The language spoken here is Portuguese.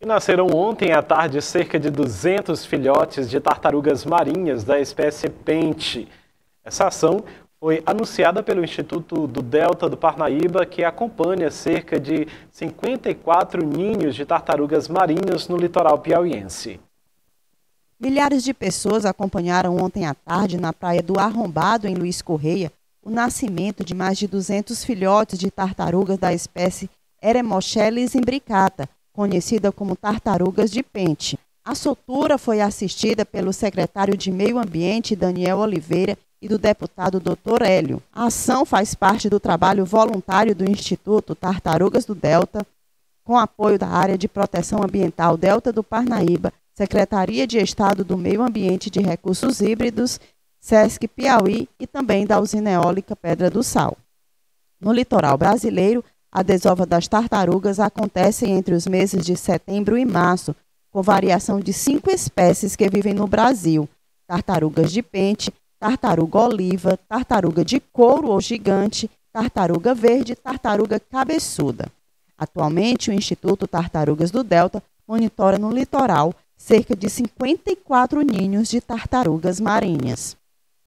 E nasceram ontem à tarde cerca de 200 filhotes de tartarugas marinhas da espécie pente. Essa ação foi anunciada pelo Instituto do Delta do Parnaíba, que acompanha cerca de 54 ninhos de tartarugas marinhas no litoral piauiense. Milhares de pessoas acompanharam ontem à tarde na praia do Arrombado, em Luiz Correia, o nascimento de mais de 200 filhotes de tartarugas da espécie Eremocheles imbricata, conhecida como tartarugas de pente. A soltura foi assistida pelo secretário de Meio Ambiente, Daniel Oliveira, e do deputado Dr. Hélio. A ação faz parte do trabalho voluntário do Instituto Tartarugas do Delta, com apoio da área de proteção ambiental Delta do Parnaíba, Secretaria de Estado do Meio Ambiente de Recursos Híbridos, SESC Piauí e também da usina eólica Pedra do Sal. No litoral brasileiro, a desova das tartarugas acontece entre os meses de setembro e março, com variação de cinco espécies que vivem no Brasil: tartarugas de pente, tartaruga oliva, tartaruga de couro ou gigante, tartaruga verde tartaruga cabeçuda. Atualmente, o Instituto Tartarugas do Delta monitora no litoral cerca de 54 ninhos de tartarugas marinhas.